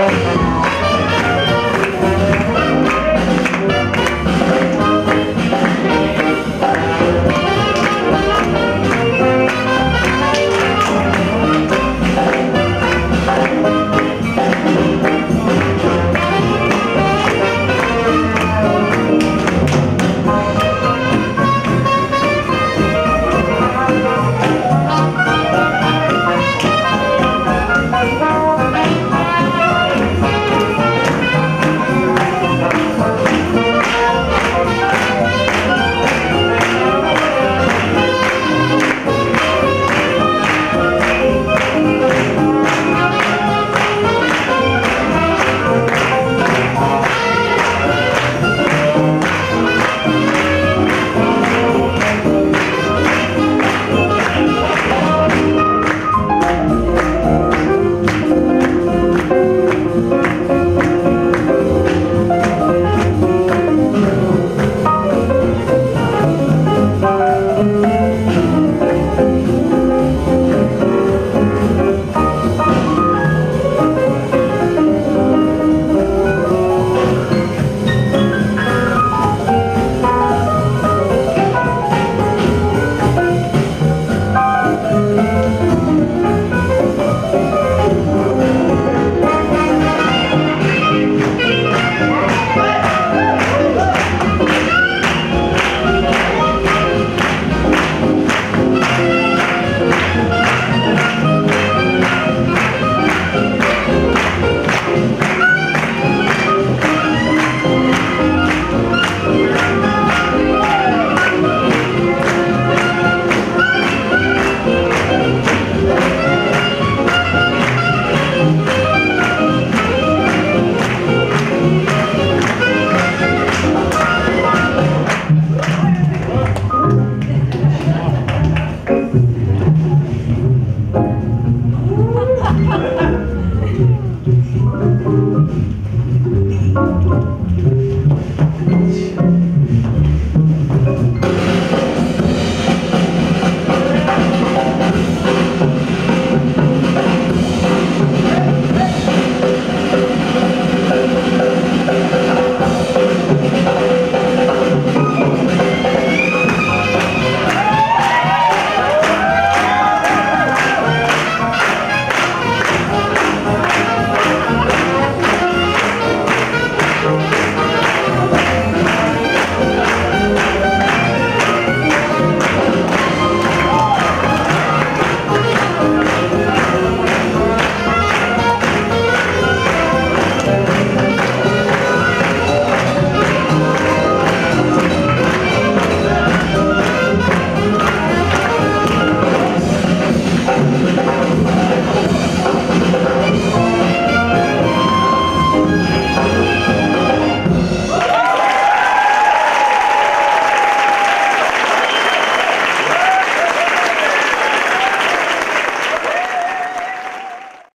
Oh.